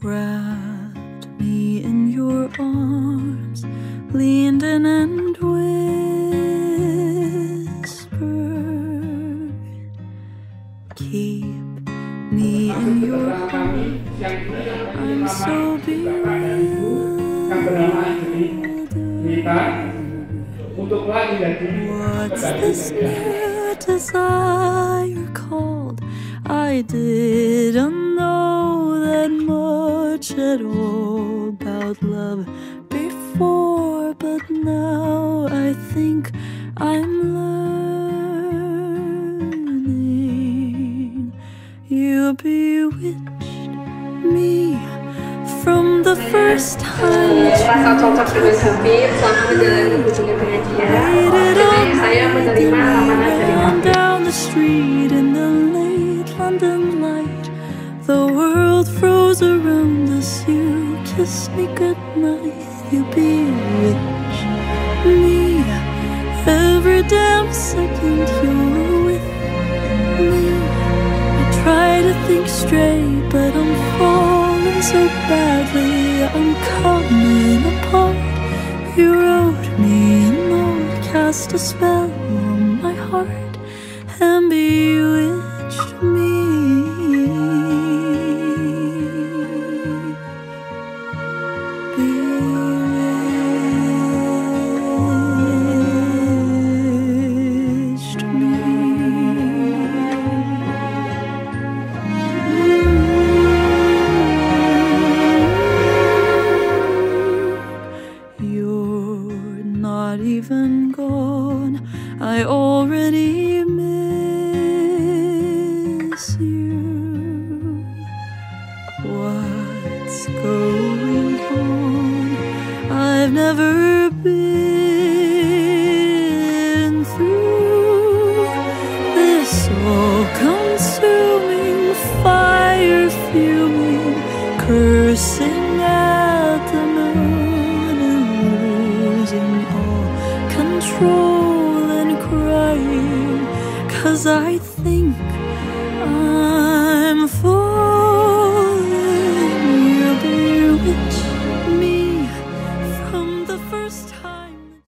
Wrapped me in your arms, leaned in and whispered, Keep me in your arms. I'm so bewildered. What's this desire called? I didn't know that much at all about love before, but now I think I'm learning. You bewitched me from the first time you cocok dengan Habib selama menjalani hubungan dengan dia waited on saya menerima The world froze around us. You kiss me goodnight. You bewitch me. Every damn second you were with me. I try to think straight, but I'm falling so badly. I'm coming apart. You wrote me a note, cast a spell on my heart, and bewitched I already miss you. What's going on? I've never been through this all consuming fire fuming, cursing at the moon and losing all control cause I think